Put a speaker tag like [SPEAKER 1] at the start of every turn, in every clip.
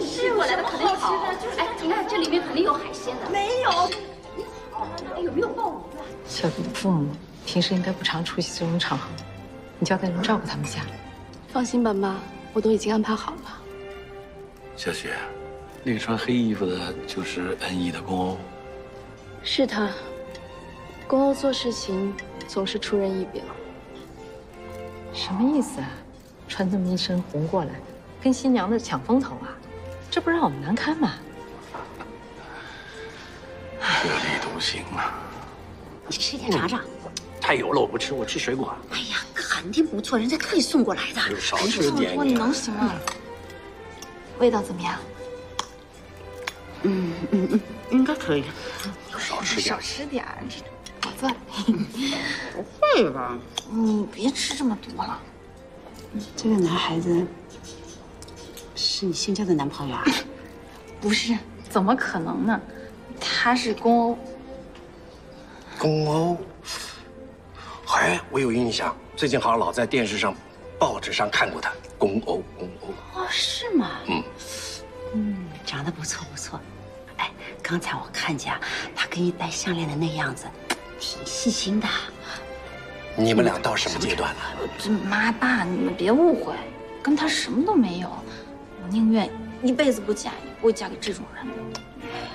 [SPEAKER 1] 吃过来的肯定好。哎，你看这里面肯定有海鲜的。
[SPEAKER 2] 没有。
[SPEAKER 1] 哎，有没有鲍鱼啊？
[SPEAKER 3] 小迪的父母平时应该不常出席这种场合，你交代人照顾他们家。
[SPEAKER 4] 放心吧，妈，我都已经安排好了。
[SPEAKER 5] 小雪，那个穿黑衣服的就是恩义的公欧。
[SPEAKER 4] 是他。公欧做事情总是出人意表。
[SPEAKER 3] 什么意思啊？穿这么一身红过来，跟新娘子抢风头啊？这不让我们难堪吗？
[SPEAKER 5] 特立独行啊！
[SPEAKER 2] 你吃一点尝尝。
[SPEAKER 6] 太油了，我不吃，我吃水果。
[SPEAKER 2] 哎呀，肯定不错，人家特意送过来的。
[SPEAKER 5] 少吃点。
[SPEAKER 4] 你能行吗？味道怎么样？
[SPEAKER 2] 嗯嗯嗯，应该可以。
[SPEAKER 5] 少吃点。
[SPEAKER 4] 少吃点，我做的。
[SPEAKER 2] 不会吧？
[SPEAKER 4] 你别吃这么多了。
[SPEAKER 2] 这个男孩子是你新交的男朋友啊？
[SPEAKER 4] 不是，怎么可能呢？他是公欧。
[SPEAKER 6] 公欧？哎，我有印象，最近好像老在电视上、报纸上看过他。公欧，公欧。
[SPEAKER 2] 哦，是吗？
[SPEAKER 6] 嗯。
[SPEAKER 2] 嗯，长得不错不错。哎，刚才我看见啊他给你戴项链的那样子，挺细心的。
[SPEAKER 6] 你们俩到什么阶段了？
[SPEAKER 4] 这妈爸，你们别误会，跟他什么都没有。我宁愿一辈子不嫁，也不会嫁给这种人。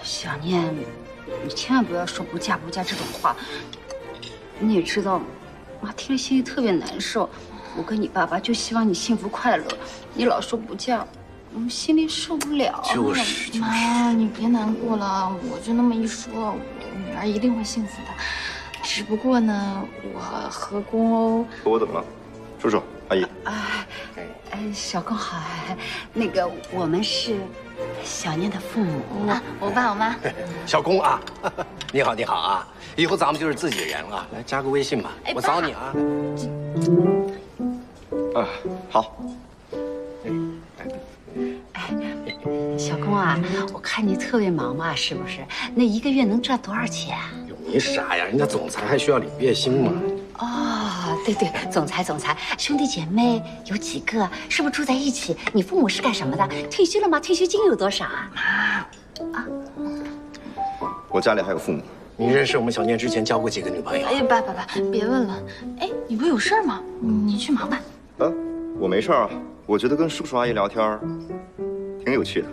[SPEAKER 2] 小念，你千万不要说不嫁不嫁这种话。你也知道，妈听了心里特别难受。我跟你爸爸就希望你幸福快乐，你老说不嫁，我们心里受不了。
[SPEAKER 6] 就是就是。
[SPEAKER 4] 妈，你别难过了，我就那么一说，我女儿一定会幸福的。只不过呢，我和公欧，
[SPEAKER 7] 我怎么了？叔叔阿姨，
[SPEAKER 2] 哎，哎，小公好，那个我们是小念的父母，
[SPEAKER 4] 我我爸我妈。
[SPEAKER 6] 小公啊，你好你好啊，以后咱们就是自己人了，来加个微信吧，我找你啊。
[SPEAKER 7] 啊，好。
[SPEAKER 2] 哎，小公啊，我看你特别忙嘛，是不是？那一个月能赚多少钱？
[SPEAKER 6] 你傻呀？人家总裁还需要领月薪吗？
[SPEAKER 2] 哦，对对，总裁总裁，兄弟姐妹有几个？是不是住在一起？你父母是干什么的？退休了吗？退休金有多少啊？
[SPEAKER 4] 啊，
[SPEAKER 7] 我家里还有父母。
[SPEAKER 6] 你认识我们小念之前交过几个女朋友？
[SPEAKER 4] 哎，爸爸爸，别问了。哎，你不有事吗？你去忙吧。
[SPEAKER 7] 啊，我没事啊。我觉得跟叔叔阿姨聊天挺有趣的。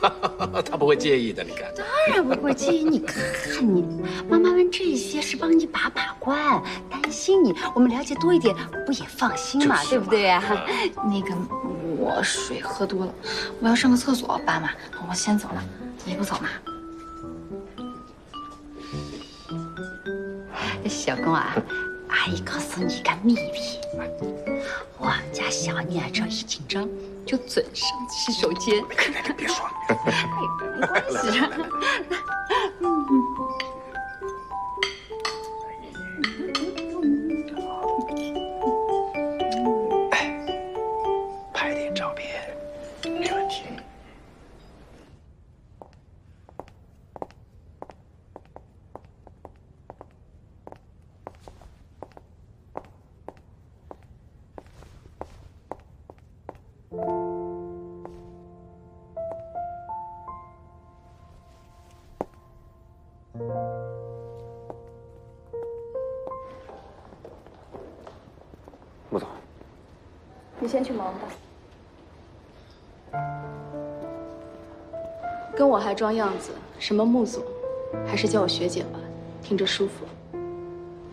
[SPEAKER 6] 他不会介意的，你看。
[SPEAKER 2] 当然不会介意。你看你，妈妈问这些是帮你把把关，担心你。我们了解多一点，不也放心嘛，对不对呀？
[SPEAKER 4] 那个，我水喝多了，我要上个厕所，爸妈，我先走了，你不走吗？
[SPEAKER 2] 小公啊，阿姨告诉你一个秘密，我们家小念只要一紧张，就准上洗手间。
[SPEAKER 6] 别说了，
[SPEAKER 2] 没关系。
[SPEAKER 6] 拍
[SPEAKER 4] 先去忙吧。跟我还装样子，什么穆总，还是叫我学姐吧，听着舒服。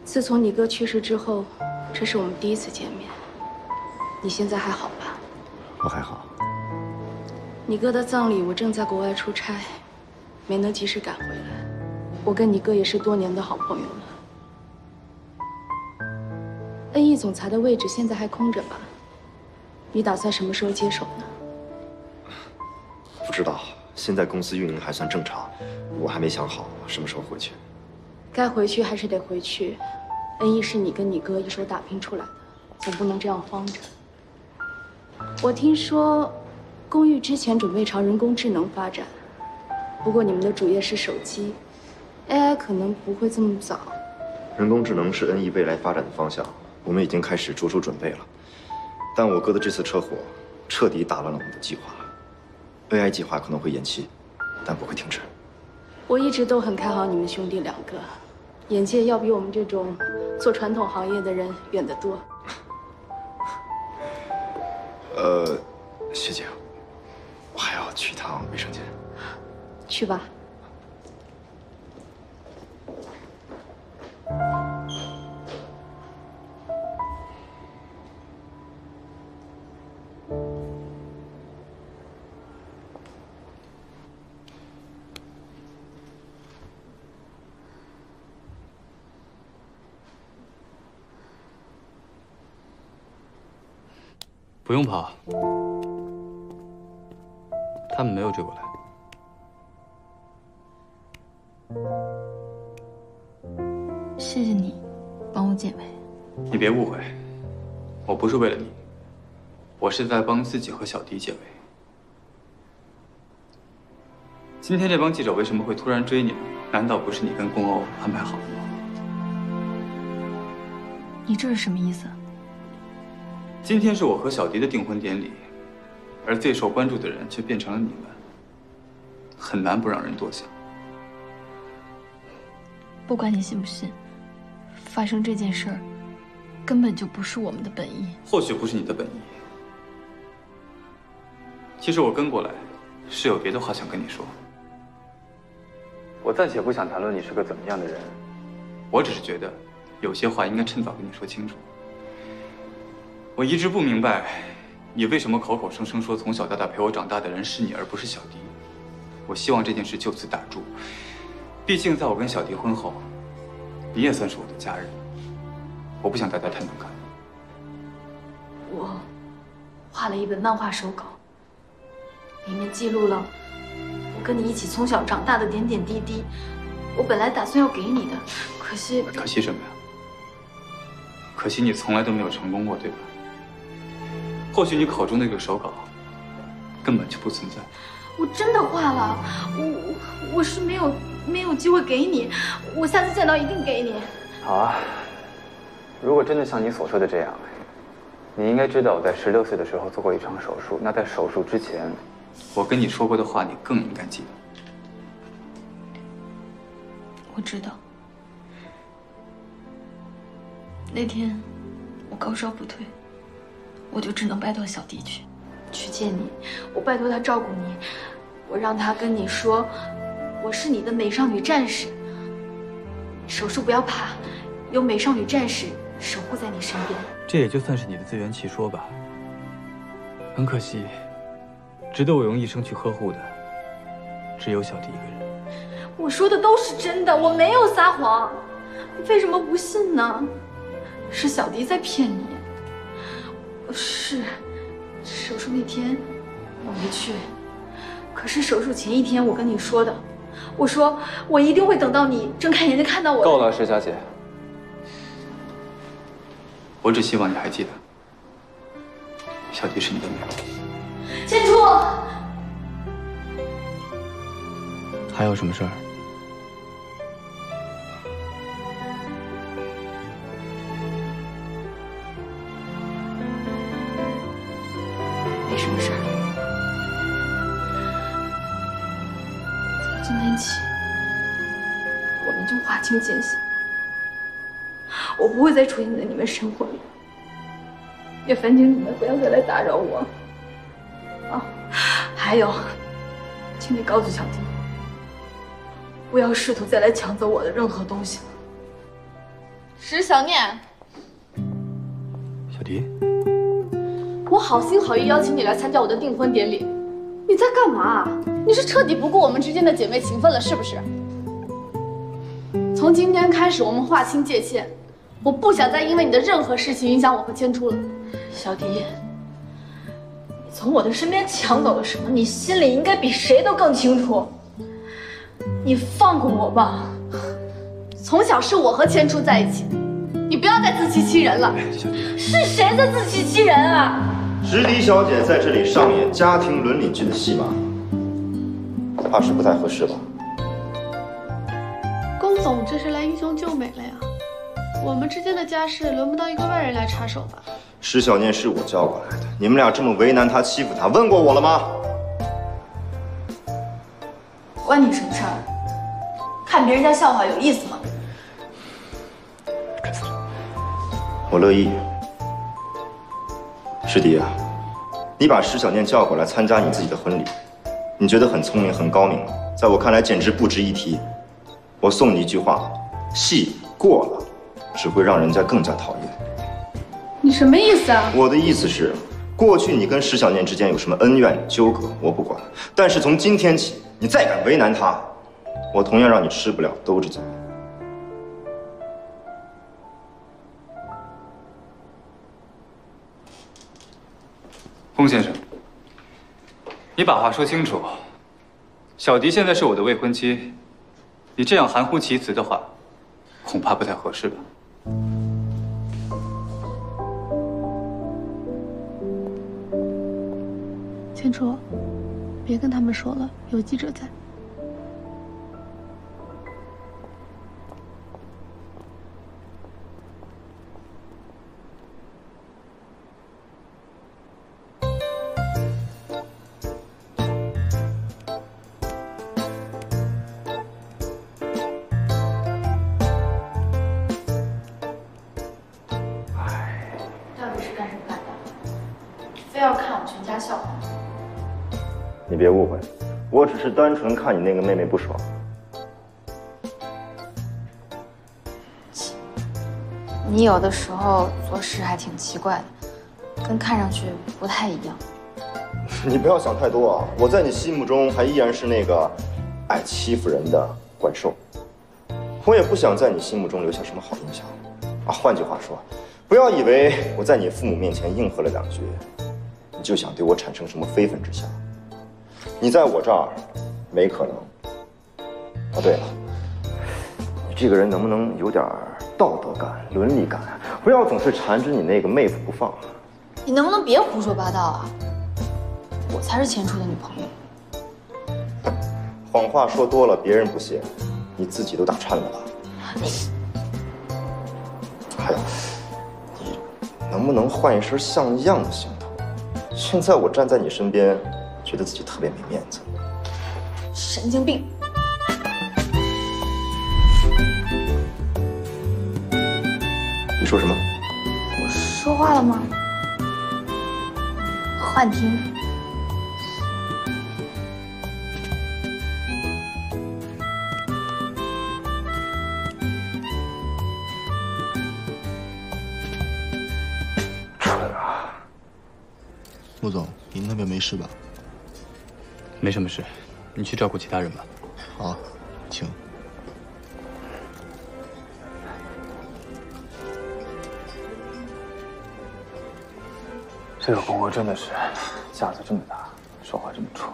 [SPEAKER 4] 自从你哥去世之后，这是我们第一次见面。你现在还好吧？
[SPEAKER 7] 我还好。
[SPEAKER 4] 你哥的葬礼我正在国外出差，没能及时赶回来。我跟你哥也是多年的好朋友了。恩义总裁的位置现在还空着吧？你打算什么时候接手呢？
[SPEAKER 7] 不知道，现在公司运营还算正常，我还没想好什么时候回去。
[SPEAKER 4] 该回去还是得回去。恩义是你跟你哥一手打拼出来的，总不能这样慌着。我听说，公寓之前准备朝人工智能发展，不过你们的主业是手机，AI 可能不会这么早。
[SPEAKER 7] 人工智能是恩义未来发展的方向，我们已经开始着手准备了。但我哥的这次车祸，彻底打乱了我们的计划。AI 计划可能会延期，但不会停止。
[SPEAKER 8] 我一直都很看好你们兄弟两个，眼界要比我们这种做传统行业的人远得多。
[SPEAKER 7] 呃，学姐，我还要去一趟卫生间。
[SPEAKER 8] 去吧。
[SPEAKER 9] 用跑，他们没有追过来。
[SPEAKER 10] 谢谢你，帮我解围。
[SPEAKER 9] 你别误会，我不是为了你，我是在帮自己和小迪解围。今天这帮记者为什么会突然追你们？难道不是你跟宫欧安排好的吗？
[SPEAKER 10] 你这是什么意思？
[SPEAKER 9] 今天是我和小迪的订婚典礼，而最受关注的人却变成了你们，很难不让人多想。
[SPEAKER 10] 不管你信不信，发生这件事儿根本就不是我们的本意。
[SPEAKER 9] 或许不是你的本意。其实我跟过来是有别的话想跟你说。我暂且不想谈论你是个怎么样的人，我只是觉得有些话应该趁早跟你说清楚。我一直不明白，你为什么口口声声说从小到大陪我长大的人是你，而不是小迪。我希望这件事就此打住。毕竟在我跟小迪婚后，你也算是我的家人。我不想大家太难看。
[SPEAKER 8] 我画了一本漫画手稿，里面记录了我跟你一起从小长大的点点滴滴。我本来打算要给你的，可惜……
[SPEAKER 9] 可惜什么呀？可惜你从来都没有成功过，对吧？或许你口中那个手稿根本就不存在。
[SPEAKER 8] 我真的画了，我我是没有没有机会给你，我下次见到一定给你。
[SPEAKER 9] 好啊，如果真的像你所说的这样，你应该知道我在十六岁的时候做过一场手术。那在手术之前，我跟你说过的话，你更应该记得。
[SPEAKER 10] 我知道，那天我高烧不退。我就只能拜托小迪去，
[SPEAKER 8] 去见你。我拜托他照顾你，我让他跟你说，我是你的美少女战士。手术不要怕，有美少女战士守护在你身边。
[SPEAKER 9] 这也就算是你的自圆其说吧。很可惜，值得我用一生去呵护的，只有小迪一个人。
[SPEAKER 8] 我说的都是真的，我没有撒谎。你为什么不信呢？是小迪在骗你。是，手术那天我没去，可是手术前一天我跟你说的，我说我一定会等到你睁开眼睛看到我。
[SPEAKER 9] 够了，石小姐，我只希望你还记得，小迪是你的女
[SPEAKER 8] 儿。千初，
[SPEAKER 9] 还有什么事儿？
[SPEAKER 8] 信，我不会再出现在你们生活里。也烦请你们不要再来打扰我。啊，还有，请你告诉小迪，不要试图再来抢走我的任何东西了。
[SPEAKER 4] 石小念，
[SPEAKER 9] 小迪，
[SPEAKER 4] 我好心好意邀请你来参加我的订婚典礼，你在干嘛？你是彻底不顾我们之间的姐妹情分了，是不是？
[SPEAKER 8] 从今天开始，我们划清界限。我不想再因为你的任何事情影响我和千初了。小迪，你从我的身边抢走了什么？你心里应该比谁都更清楚。你放过我吧。从小是我和千初在一起，你不要再自欺欺人了。是谁在自欺欺人啊？
[SPEAKER 7] 石迪小姐在这里上演家庭伦理剧的戏码，怕是不太合适吧？
[SPEAKER 4] 总这是来英雄救美了呀？
[SPEAKER 1] 我们之间的家事轮不到一个外人来插手吧？
[SPEAKER 7] 石小念是我叫过来的，你们俩这么为难她、欺负她，问过我了吗？
[SPEAKER 4] 关你什么事儿？看别人家笑话有意思吗？
[SPEAKER 7] 我乐意。师弟啊，你把石小念叫过来参加你自己的婚礼，你觉得很聪明、很高明，在我看来简直不值一提。我送你一句话：戏过了，只会让人家更加讨厌。
[SPEAKER 1] 你什么意思啊？
[SPEAKER 7] 我的意思是，过去你跟石小念之间有什么恩怨纠葛，我不管。但是从今天起，你再敢为难她，我同样让你吃不了兜着走。
[SPEAKER 9] 龚先生，你把话说清楚。小迪现在是我的未婚妻，你这样含糊其辞的话，恐怕不太合适吧？
[SPEAKER 1] 千楚，别跟他们说了，有记者在。
[SPEAKER 4] 我
[SPEAKER 7] 只是单纯看你那个妹妹不爽。
[SPEAKER 8] 你有的时候做事还挺奇怪的，跟看上去不太一样。
[SPEAKER 7] 你不要想太多啊！我在你心目中还依然是那个爱欺负人的怪兽。我也不想在你心目中留下什么好印象啊。换句话说，不要以为我在你父母面前应和了两句，你就想对我产生什么非分之想。你在我这儿没可能。哦，对了，你这个人能不能有点道德感、伦理感？不要总是缠着你那个妹夫不放。
[SPEAKER 8] 你能不能别胡说八道啊？我才是钱初的女朋友。
[SPEAKER 7] 谎话说多了，别人不信，你自己都打颤了吧？还有，你能不能换一身像样的行头？现在我站在你身边，觉得自己特别没面子。
[SPEAKER 8] 神经病！
[SPEAKER 7] 你说什么？
[SPEAKER 8] 我说话了吗？幻听。
[SPEAKER 11] 陆总，您那边没事吧？
[SPEAKER 9] 没什么事，你去照顾其他人吧。
[SPEAKER 11] 好，请。
[SPEAKER 9] 这个公公真的是架子这么大，说话这么冲。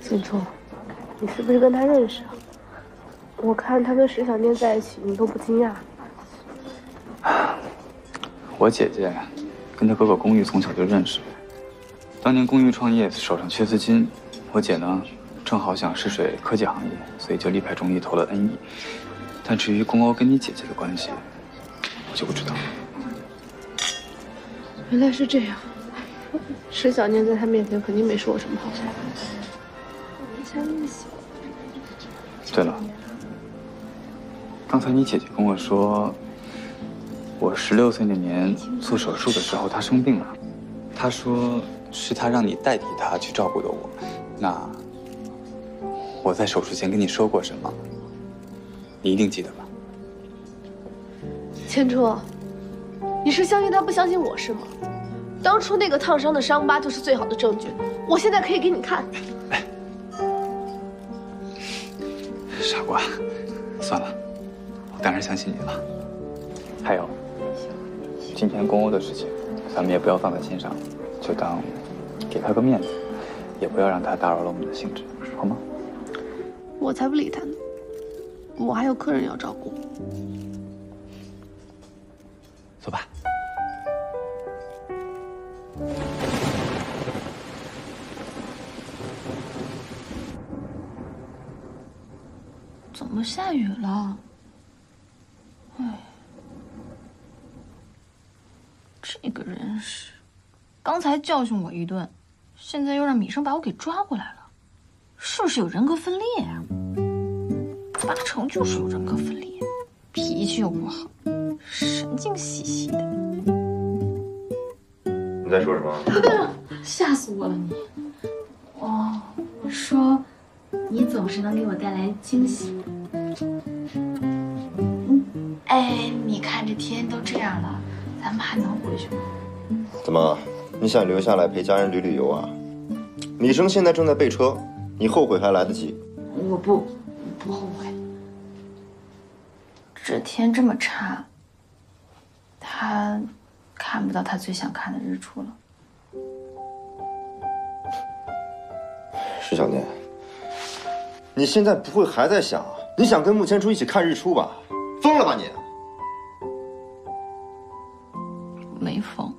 [SPEAKER 12] 金初，你是不是跟他认识啊？我看他跟石小念在一起，你都不惊讶。
[SPEAKER 9] 我姐姐跟他哥哥公寓从小就认识。当年公寓创业手上缺资金，我姐呢正好想试水科技行业，所以就力排众议投了 N 亿。但至于龚欧跟你姐姐的关系，我就不知道了。
[SPEAKER 12] 原来是这样，石小念在他面前肯定没说我什么好话。
[SPEAKER 9] 对了，刚才你姐姐跟我说，我十六岁那年做手术的时候，她生病了。她说是他让你代替他去照顾的我。那我在手术前跟你说过什么？你一定记得吧？
[SPEAKER 12] 千初，你是相信他不相信我是吗？当初那个烫伤的伤疤就是最好的证据，我现在可以给你看。
[SPEAKER 9] 傻瓜，算了，我当然相信你了。还有，今天公欧的事情，咱们也不要放在心上，就当给他个面子，也不要让他打扰了我们的兴致，好吗？
[SPEAKER 12] 我才不理他呢，我还有客人要照顾。
[SPEAKER 9] 走吧。
[SPEAKER 8] 怎么下雨了？教训我一顿，现在又让米生把我给抓过来了，是不是有人格分裂啊？八成就是有人格分裂，脾气又不好，神经兮兮的。
[SPEAKER 7] 你在说什么？
[SPEAKER 1] 吓死我了你！
[SPEAKER 4] 哦，我说，你总是能给我带来惊喜。嗯，哎，你看这天都这样了，咱们还能回去吗？
[SPEAKER 7] 怎么，你想留下来陪家人旅旅游啊？米生现在正在备车，你后悔还来得及。
[SPEAKER 4] 我不，不后悔。这天这么差，他看不到他最想看的日出了。
[SPEAKER 7] 石小念，你现在不会还在想你想跟穆千初一起看日出吧？疯了吧你！
[SPEAKER 8] 没疯。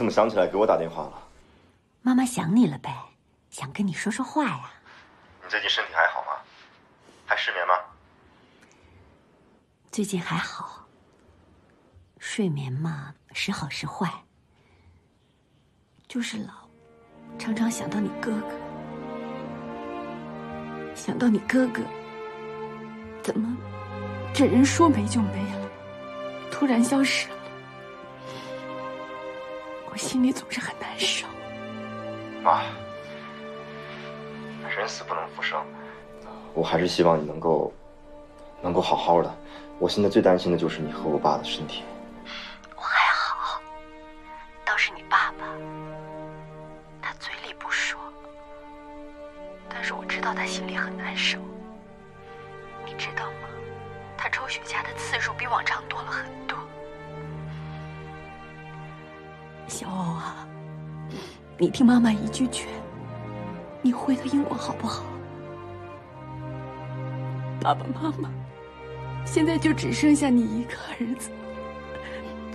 [SPEAKER 7] 怎么想起来给我打电话了？
[SPEAKER 13] 妈妈想你了呗，想跟你说说话呀。
[SPEAKER 7] 你最近身体还好吗？还失眠吗？
[SPEAKER 13] 最近还好，睡眠嘛，时好时坏，就是老常常想到你哥哥，想到你哥哥，怎么这人说没就没了，突然消失了，我心里总是很难受。
[SPEAKER 7] 妈，人死不能复生，我还是希望你能够能够好好的。我现在最担心的就是你和我爸的身体。
[SPEAKER 13] 你听妈妈一句劝，你回到英国好不好？爸爸妈妈。现在就只剩下你一个儿子，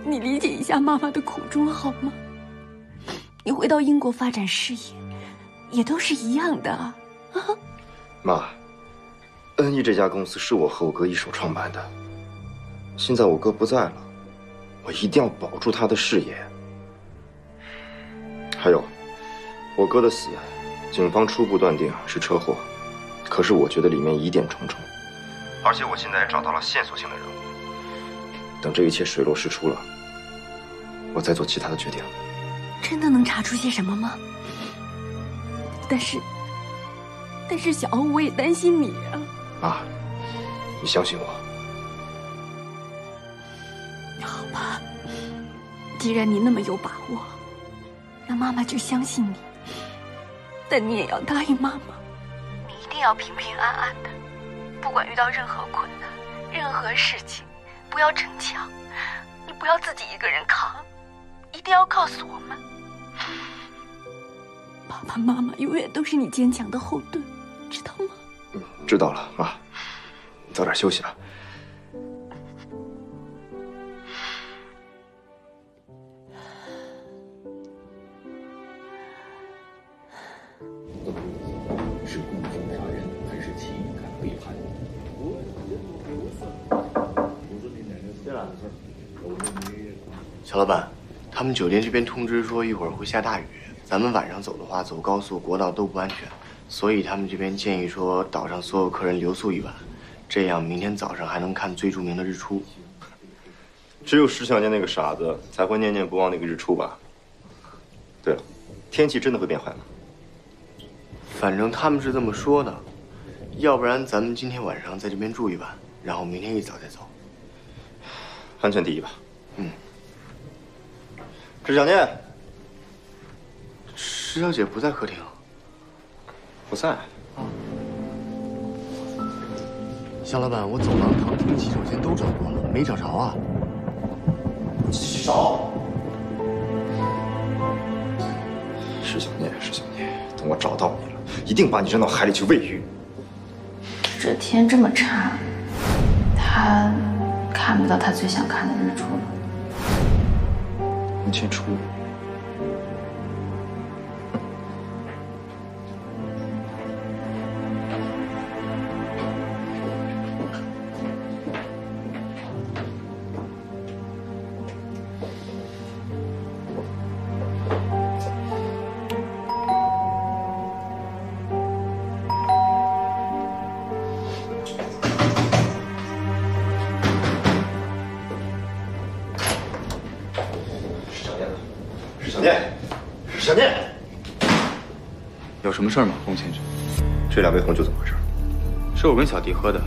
[SPEAKER 13] 你理解一下妈妈的苦衷好吗？你回到英国发展事业，也都是一样的啊！
[SPEAKER 7] 妈，恩义这家公司是我和我哥一手创办的，现在我哥不在了，我一定要保住他的事业。还有，我哥的死，警方初步断定是车祸，可是我觉得里面疑点重重。而且我现在也找到了线索性的人物，等这一切水落石出了，我再做其他的决定。
[SPEAKER 13] 真的能查出些什么吗？但是，但是小欧，我也担心你啊。
[SPEAKER 7] 妈，你相信我。
[SPEAKER 13] 好吧，既然你那么有把握，那妈妈就相信你。但你也要答应妈妈，你一定要平平安安的。不管遇到任何困难、任何事情，不要逞强，你不要自己一个人扛，一定要告诉我们。爸爸妈妈永远都是你坚强的后盾，知道吗？
[SPEAKER 7] 嗯，知道了，妈，你早点休息吧。
[SPEAKER 14] 们酒店这边通知说一会儿会下大雨，咱们晚上走的话，走高速、国道都不安全，所以他们这边建议说岛上所有客人留宿一晚，这样明天早上还能看最著名的日出。
[SPEAKER 7] 只有石小念那个傻子才会念念不忘那个日出吧？对了，天气真的会变坏吗？
[SPEAKER 14] 反正他们是这么说的，要不然咱们今天晚上在这边住一晚，然后明天一早再走，
[SPEAKER 7] 安全第一吧。
[SPEAKER 14] 嗯。
[SPEAKER 7] 石小念，
[SPEAKER 14] 石小姐不在客厅，
[SPEAKER 7] 不在。
[SPEAKER 14] 啊肖老板，我走廊、堂厅、洗手间都找过了，没找着啊。
[SPEAKER 7] 继续找。石小念，石小念，等我找到你了，一定把你扔到海里去喂鱼。
[SPEAKER 8] 这天这么差，他看不到他最想看的日出
[SPEAKER 7] 清楚。石小念，
[SPEAKER 9] 有什么事儿吗，龚先生？
[SPEAKER 7] 这两杯红酒怎么回事？
[SPEAKER 9] 是我跟小迪喝的。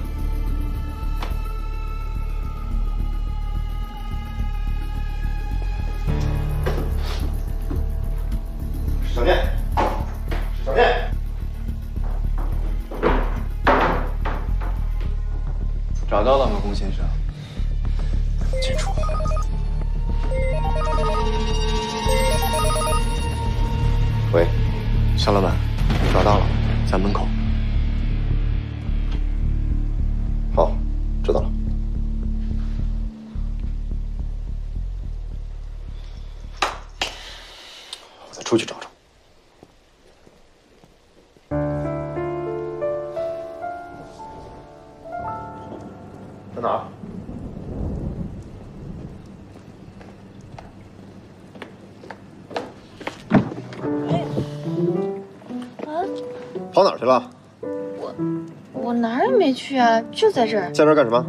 [SPEAKER 8] 就在这儿。
[SPEAKER 7] 在这儿干什么？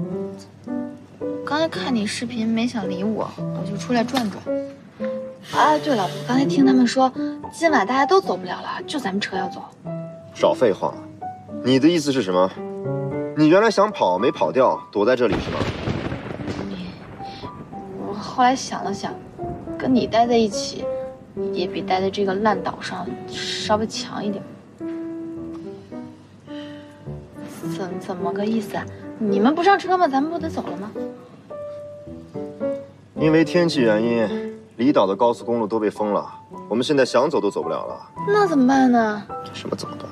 [SPEAKER 8] 刚才看你视频，没想理我，我就出来转转。啊，对了，我刚才听他们说，今晚大家都走不了了，就咱们车要走。
[SPEAKER 7] 少废话！你的意思是什么？你原来想跑没跑掉，躲在这里是吗？
[SPEAKER 8] 我后来想了想，跟你待在一起，也比待在这个烂岛上稍微强一点。怎怎么个意思啊？你们不上车吗？咱们不得走了吗？
[SPEAKER 7] 因为天气原因，离岛的高速公路都被封了，我们现在想走都走不了了。
[SPEAKER 8] 那怎么办呢？
[SPEAKER 7] 什么怎么办？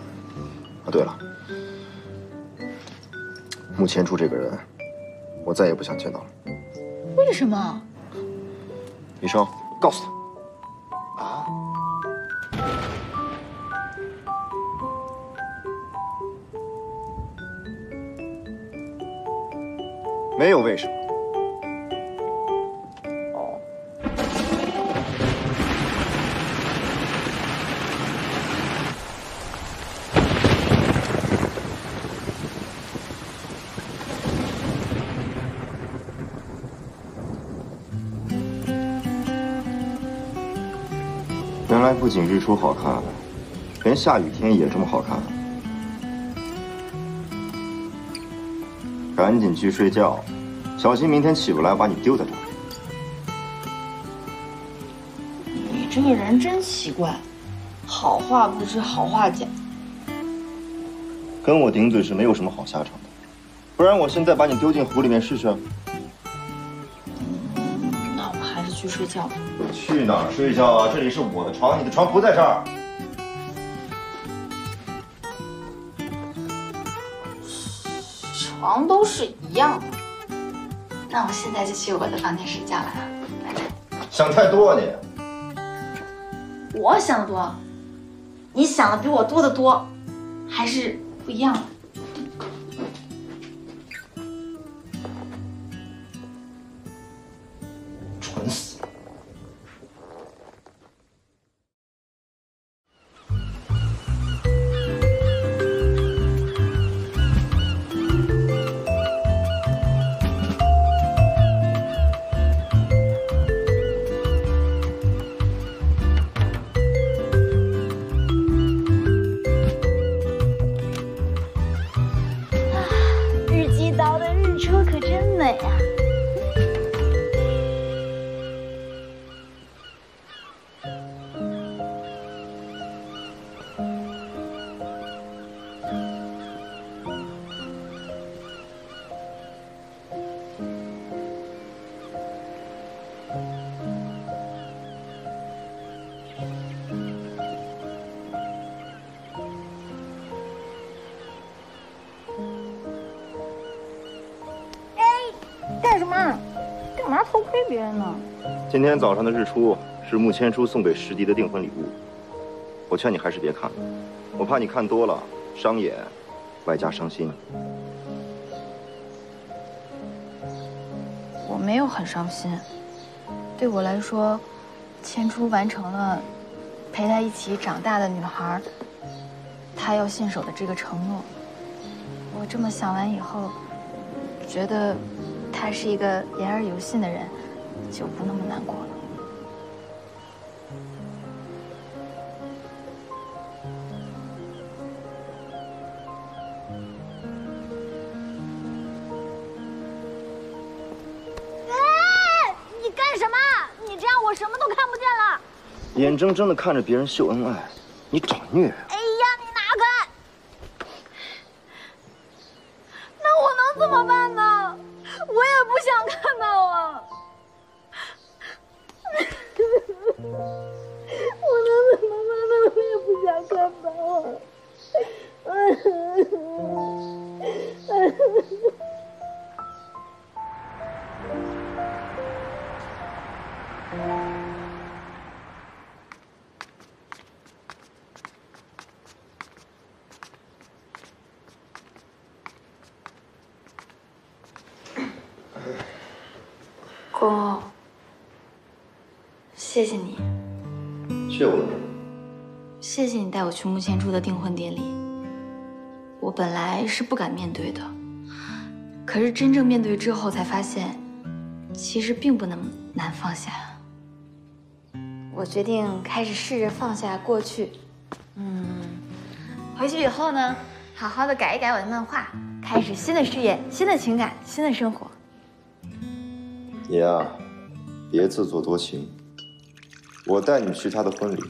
[SPEAKER 7] 啊，对了，穆千初这个人，我再也不想见到了。
[SPEAKER 8] 为什么？
[SPEAKER 7] 医生，告诉他。
[SPEAKER 14] 啊？
[SPEAKER 7] 没有为什么。原来不仅日出好看，连下雨天也这么好看。赶紧去睡觉，小心明天起不来把你丢在这儿。
[SPEAKER 8] 你这个人真奇怪，好话不知好话讲。
[SPEAKER 7] 跟我顶嘴是没有什么好下场的，不然我现在把你丢进湖里面试试。
[SPEAKER 8] 那我还是去睡觉吧。
[SPEAKER 7] 去哪儿睡觉啊？这里是我的床，你的床不在这儿。
[SPEAKER 8] 床都是一样的。那我现在就去我的房间睡觉了啊，拜拜。
[SPEAKER 7] 想太多啊你。
[SPEAKER 8] 我想的多，你想的比我多得多，还是不一样的。
[SPEAKER 7] 今天早上的日出是穆千初送给石迪的订婚礼物，我劝你还是别看了，我怕你看多了伤眼，外加伤心。
[SPEAKER 8] 我没有很伤心，对我来说，千初完成了陪他一起长大的女孩，她要信守的这个承诺。我这么想完以后，觉得他是一个言而有信的人，就不那么难过了。
[SPEAKER 15] 哎，你干什么？你这样我什么都看不见了。
[SPEAKER 7] 眼睁睁的看着别人秀恩爱，你找虐。
[SPEAKER 15] 哎
[SPEAKER 8] 去穆千初的订婚典礼。我本来是不敢面对的，可是真正面对之后，才发现，其实并不那么难放下。我决定开始试着放下过去。嗯，回去以后呢，好好的改一改我的漫画，开始新的事业、新的情感、新的生活。
[SPEAKER 7] 你呀、别自作多情。我带你去他的婚礼，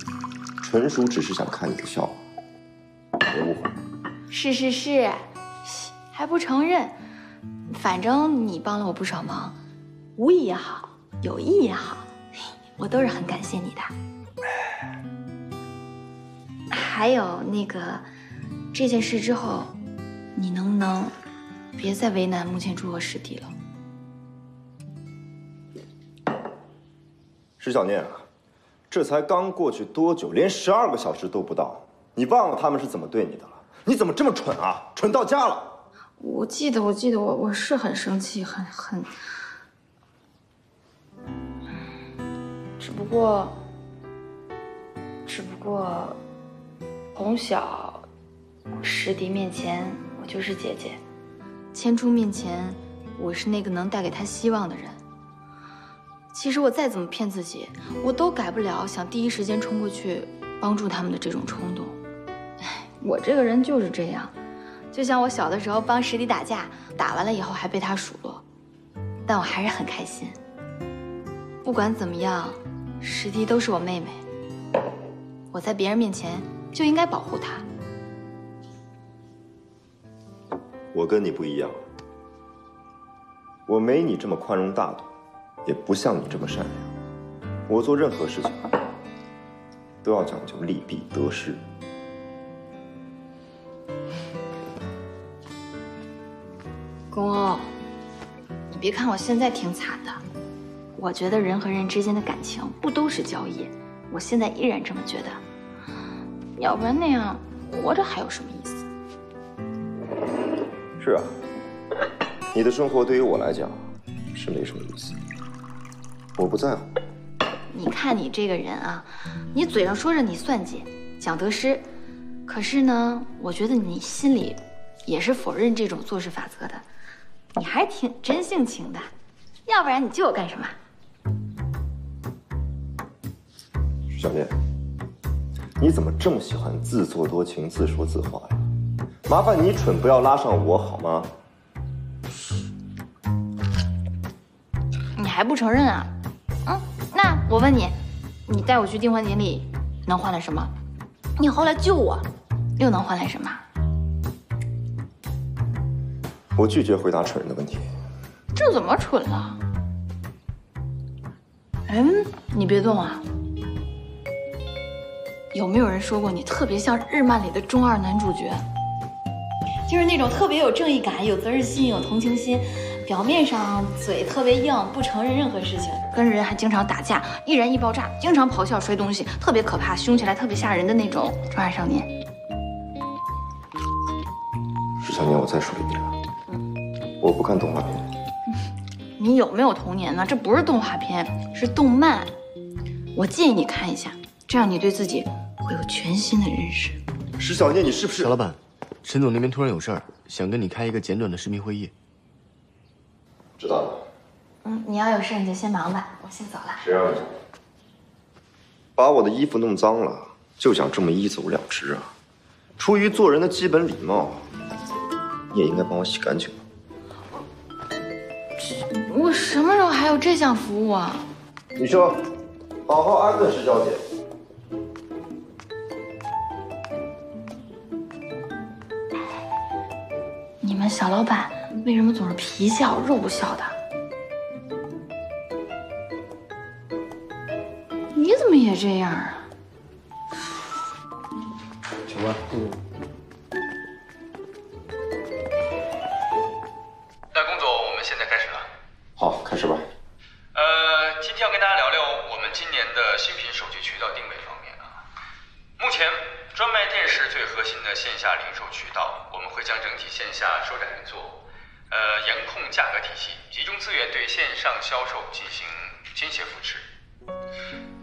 [SPEAKER 7] 纯属只是想看你的笑话，别误会。
[SPEAKER 8] 是是是，还不承认？反正你帮了我不少忙，无意也好，有意也好，我都是很感谢你的。还有那个这件事之后，你能不能别再为难穆千初和师弟了？
[SPEAKER 7] 石小念啊，这才刚过去多久，连十二个小时都不到，你忘了他们是怎么对你的了？你怎么这么蠢啊？蠢到家了！
[SPEAKER 8] 我记得，我记得我我是很生气，很很，只不过，只不过，从小，石迪面前我就是姐姐，千初面前我是那个能带给他希望的人。其实我再怎么骗自己，我都改不了想第一时间冲过去帮助他们的这种冲动。唉，我这个人就是这样。就像我小的时候帮石迪打架，打完了以后还被他数落，但我还是很开心。不管怎么样，石迪都是我妹妹，我在别人面前就应该保护她。
[SPEAKER 7] 我跟你不一样，我没你这么宽容大度，也不像你这么善良。我做任何事情都要讲究利弊得失。
[SPEAKER 8] 公公，你别看我现在挺惨的，我觉得人和人之间的感情不都是交易，我现在依然这么觉得。要不然那样活着还有什么意思？
[SPEAKER 7] 是啊，你的生活对于我来讲是没什么意思，我不在乎。
[SPEAKER 8] 你看你这个人啊，你嘴上说着你算计、讲得失，可是呢，我觉得你心里也是否认这种做事法则的。你还挺真性情的，要不然你救我干什么？
[SPEAKER 7] 徐小念，你怎么这么喜欢自作多情、自说自话呀？麻烦你蠢不要拉上我好吗？
[SPEAKER 8] 你还不承认啊？我问你，你带我去订婚典礼，能换来什么？你后来救我，又能换来什么？
[SPEAKER 7] 我拒绝回答蠢人的问题。
[SPEAKER 8] 这怎么蠢了？嗯，你别动啊！有没有人说过你特别像日漫里的中二男主角？就是那种特别有正义感、有责任心、有同情心，表面上嘴特别硬，不承认任何事情，跟人还经常打架，易燃易爆炸，经常咆哮摔东西，特别可怕，凶起来特别吓人的那种专案少年。
[SPEAKER 7] 石小年，我再说一遍啊，我不看动画片。
[SPEAKER 8] 你有没有童年呢？这不是动画片，是动漫。我建议你看一下，这样你对自己会有全新的认识。
[SPEAKER 7] 石小念，你是不是？
[SPEAKER 14] 小老板，陈总那边突然有事儿，想跟你开一个简短的视频会议。
[SPEAKER 7] 知道了。
[SPEAKER 8] 嗯，你要有事你就先忙吧，我先走了。
[SPEAKER 7] 谁让你把我的衣服弄脏了，就想这么一走了之啊？出于做人的基本礼貌，你也应该帮我洗干净。
[SPEAKER 8] 我什么时候还有这项服务啊？
[SPEAKER 7] 你说，好好安顿石小姐。
[SPEAKER 8] 你们小老板为什么总是皮笑肉不笑的？你怎么也这样啊？
[SPEAKER 14] 请问，
[SPEAKER 16] 那龚总，我们现在开始了。
[SPEAKER 7] 好，开始吧。
[SPEAKER 16] 呃，今天要跟大家聊聊我们今年的新品手机渠道定位方面啊。目前专卖店是最核心的线下零售渠道，我们会将整体线下收窄运作，呃，严控价格体系，集中资源对线上销售进行倾斜扶持。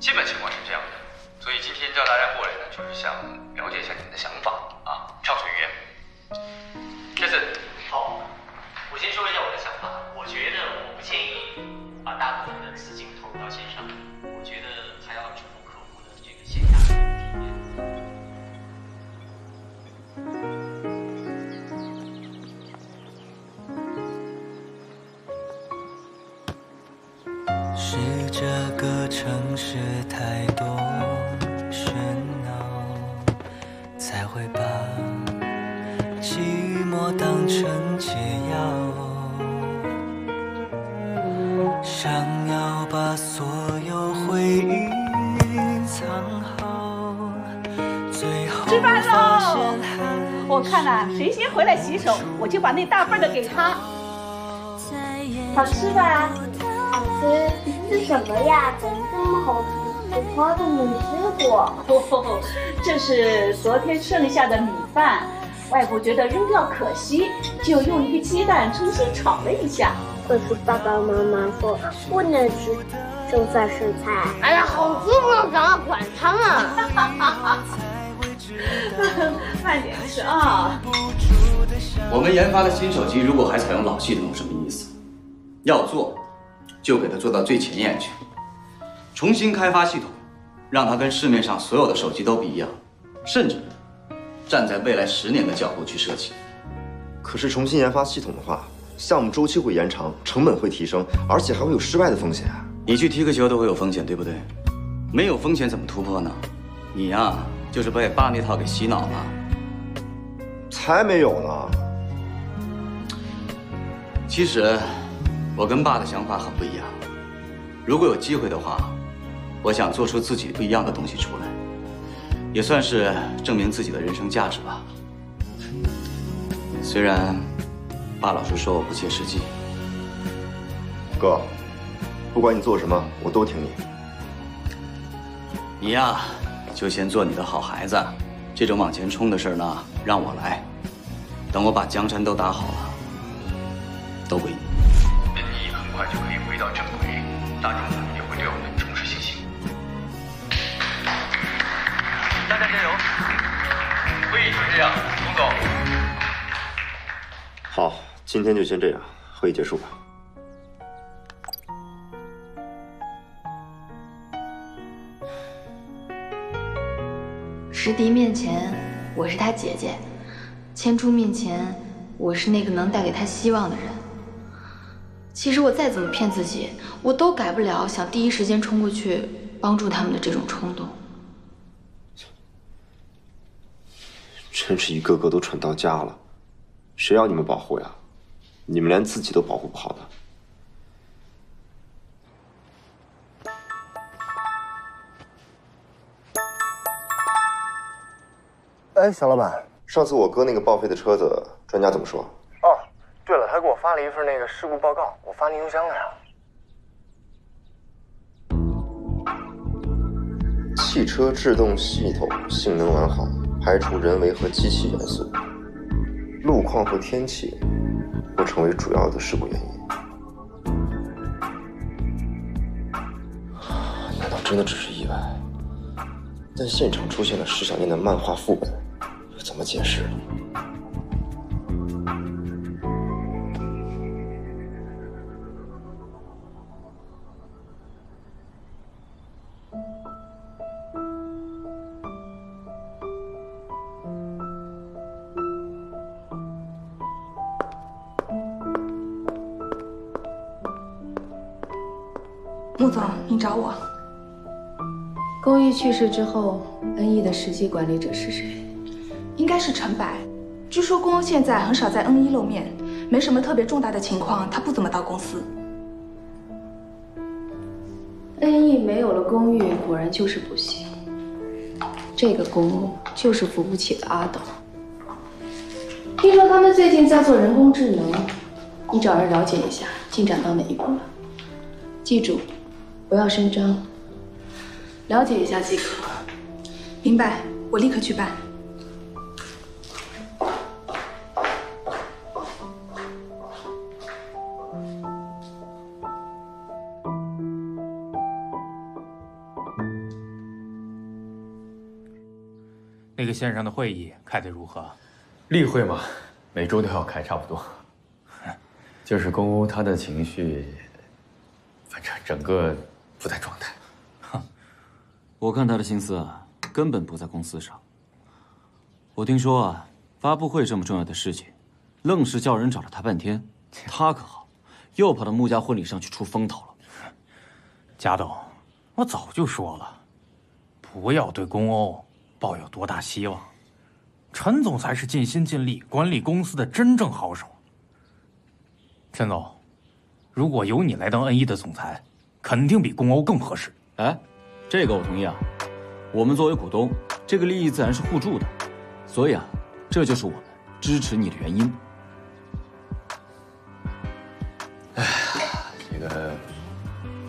[SPEAKER 16] 基本情况是这样的，所以今天叫大家过来呢，就是想了解一下你们的想法
[SPEAKER 17] 我
[SPEAKER 18] 就把那大份的给他。好吃吧？
[SPEAKER 15] 好吃，这是什么呀？怎么这么好吃？我从来都没吃过。
[SPEAKER 18] 哦，这是昨天剩下的米饭，外婆觉得扔掉可惜，就用一个鸡蛋重新炒了一下。
[SPEAKER 15] 可是爸爸妈妈说不能吃剩饭剩菜。哎呀，好吃不能长，管他呢。
[SPEAKER 18] 慢点吃啊。
[SPEAKER 19] 我们研发的新手机如果还采用老系统，有什么意思？要做，就给它做到最前沿去，重新开发系统，让它跟市面上所有的手机都不一样，甚至站在未来十年的角度去设计。
[SPEAKER 7] 可是重新研发系统的话，项目周期会延长，成本会提升，而且还会有失败的风险。
[SPEAKER 19] 你去踢个球都会有风险，对不对？没有风险怎么突破呢？你呀、就是被爸那套给洗脑了。
[SPEAKER 7] 才没有呢。
[SPEAKER 19] 其实，我跟爸的想法很不一样。如果有机会的话，我想做出自己不一样的东西出来，也算是证明自己的人生价值吧。虽然爸老是说我不切实际，
[SPEAKER 7] 哥，不管你做什么，我都听你。
[SPEAKER 19] 你呀，就先做你的好孩子。这种往前冲的事儿呢，让我来。等我把江山都打好了，都归你。
[SPEAKER 16] 恩义很快就可以回到正轨，大众也会对我们重拾信心。大家加油！会议就是这样，龚总。
[SPEAKER 7] 好，今天就先这样，会议结束吧。
[SPEAKER 8] 石迪面前，我是他姐姐；千初面前，我是那个能带给他希望的人。其实我再怎么骗自己，我都改不了想第一时间冲过去帮助他们的这种冲动。
[SPEAKER 7] 真是一个个都蠢到家了，谁要你们保护呀？你们连自己都保护不好的。哎，小老板，上次我哥那个报废的车子，专家怎么说？
[SPEAKER 6] 哦，对了，他给我发了一份那个事故报告，我发您邮箱了呀。
[SPEAKER 7] 汽车制动系统性能完好，排除人为和机器元素，路况和天气不成为主要的事故原因。难道真的只是意外？但现场出现了石小念的漫画副本，又怎么解释？
[SPEAKER 4] 穆总，您找我。公寓去世之后，恩义的实际管理者是谁？
[SPEAKER 20] 应该是陈白。据说公欧现在很少在恩义露面，没什么特别重大的情况，他不怎么到公司。
[SPEAKER 4] 恩义没有了公寓，果然就是不行。这个公寓就是扶不起的阿斗。听说他们最近在做人工智能，你找人了解一下进展到哪一步了。记住，不要声张，了解一下即可。
[SPEAKER 20] 明白，我立刻去办。
[SPEAKER 21] 那个线上的会议开得如何？
[SPEAKER 22] 例会嘛，每周都要开，差不多。就是公屋他的情绪，反正整个不在状态。
[SPEAKER 23] 我看他的心思啊，根本不在公司上。我听说啊，发布会这么重要的事情，愣是叫人找了他半天。他可好，又跑到穆家婚礼上去出风头了。
[SPEAKER 21] 贾董，我早就说了，不要对公欧抱有多大希望。陈总才是尽心尽力管理公司的真正好手。陈总，如果由你来当恩一的总裁，肯定比公欧更合适。
[SPEAKER 23] 哎，这个我同意啊。我们作为股东，这个利益自然是互助的，所以啊，这就是我们支持你的原因。
[SPEAKER 22] 哎，这个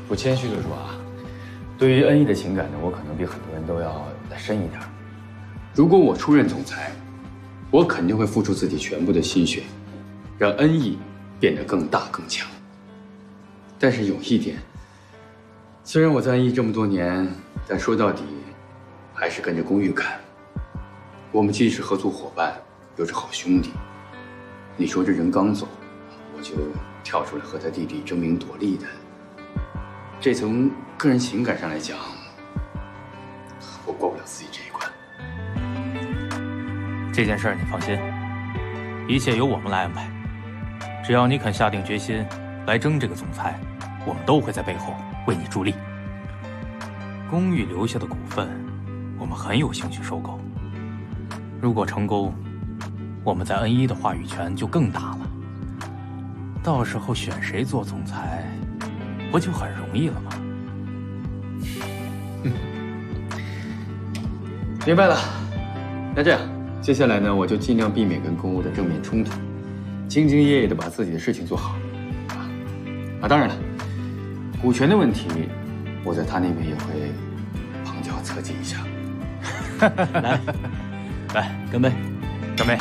[SPEAKER 22] 不谦虚的说啊，对于恩义的情感呢，我可能比很多人都要再深一点。如果我出任总裁，我肯定会付出自己全部的心血，让恩义变得更大更强。但是有一点，虽然我在意这么多年，但说到底，还是跟着公寓干。我们既是合作伙伴，又是好兄弟。你说这人刚走，我就跳出来和他弟弟争名夺利的，这从个人情感上来讲，我过不了自己这一关。
[SPEAKER 21] 这件事儿你放心，一切由我们来安排。只要你肯下定决心来争这个总裁，我们都会在背后为你助力。公寓留下的股份，我们很有兴趣收购。如果成功，我们在 N 一的话语权就更大了。到时候选谁做总裁，不就很容易了吗？
[SPEAKER 22] 嗯明白了。那这样，接下来呢，我就尽量避免跟公务的正面冲突，兢兢业业的把自己的事情做好。啊，当然了，股权的问题，我在他那边也会旁敲侧击一下。
[SPEAKER 23] 来，来，干杯！
[SPEAKER 21] 干杯！